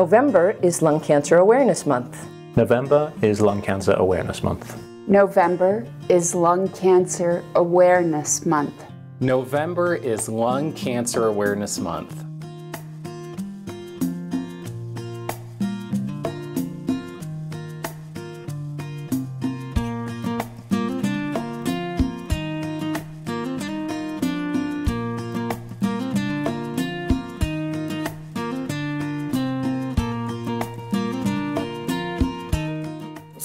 November is Lung Cancer Awareness Month. November is Lung Cancer Awareness Month. November is Lung Cancer Awareness Month. November is Lung Cancer Awareness Month.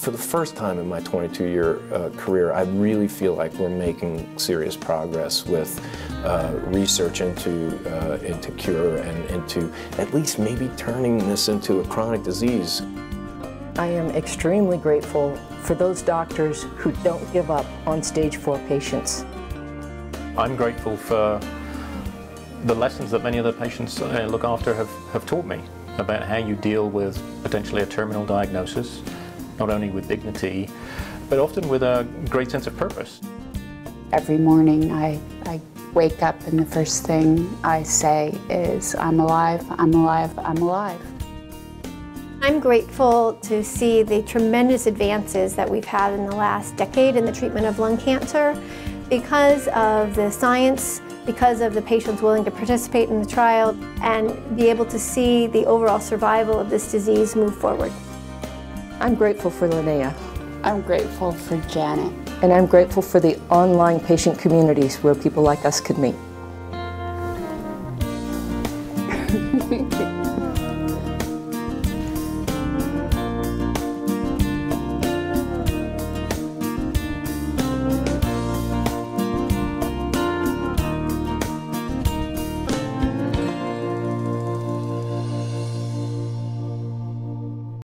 For the first time in my 22-year uh, career, I really feel like we're making serious progress with uh, research into, uh, into cure and into at least maybe turning this into a chronic disease. I am extremely grateful for those doctors who don't give up on stage 4 patients. I'm grateful for the lessons that many of the patients I look after have, have taught me about how you deal with potentially a terminal diagnosis, not only with dignity, but often with a great sense of purpose. Every morning I, I wake up and the first thing I say is, I'm alive, I'm alive, I'm alive. I'm grateful to see the tremendous advances that we've had in the last decade in the treatment of lung cancer because of the science, because of the patients willing to participate in the trial, and be able to see the overall survival of this disease move forward. I'm grateful for Linnea, I'm grateful for Janet. and I'm grateful for the online patient communities where people like us could meet.